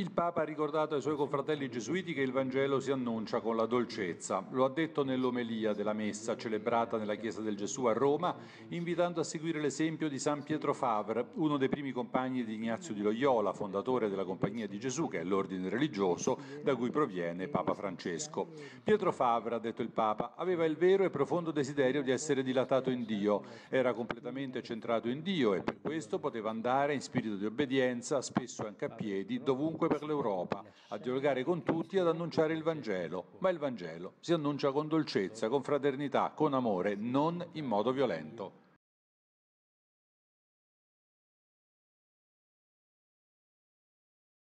Il Papa ha ricordato ai suoi confratelli gesuiti che il Vangelo si annuncia con la dolcezza. Lo ha detto nell'omelia della messa celebrata nella Chiesa del Gesù a Roma, invitando a seguire l'esempio di San Pietro Favre, uno dei primi compagni di Ignazio di Loyola, fondatore della Compagnia di Gesù, che è l'ordine religioso da cui proviene Papa Francesco. Pietro Favre, ha detto il Papa, aveva il vero e profondo desiderio di essere dilatato in Dio, era completamente centrato in Dio e per questo poteva andare in spirito di obbedienza, spesso anche a piedi, dovunque per l'Europa, a dialogare con tutti e ad annunciare il Vangelo. Ma il Vangelo si annuncia con dolcezza, con fraternità, con amore, non in modo violento.